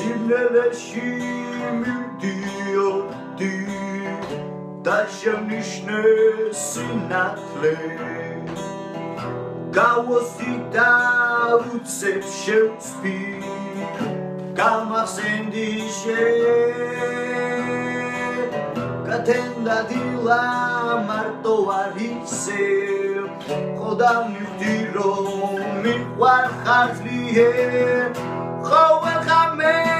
სიმნელეში მიდიოდი და შემნიშნე სინათლე გავოსი და უცებ შევწფი გამახსენდი შენ კათენდა დილა მარტო არისე ხოდა მივდი რომ მიყვარ ხარჯლიე ხოვე ხამე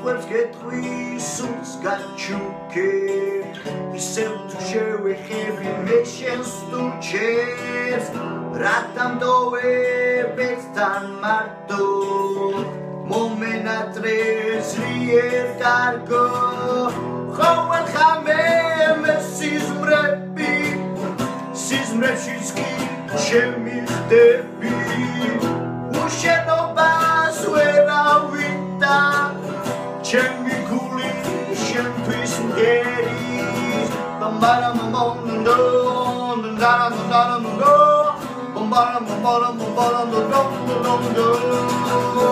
სიტყვებს გეტყვის სულს გაჩუქე. ისევ თუ შევეხები მე შენს თუ ჩემს რატამ დოვებეცთან მარტო მომენატრე ზრიერ კარგო. ხოვენ ხამე მე სიზმრები სიზმრებშიც კი ჩემი ხდები უშენობას ვერავიდა Şembi kuli, şembi sunderi Bam baram bam bam do, dun daram dun daram do Bam baram bam dum dum.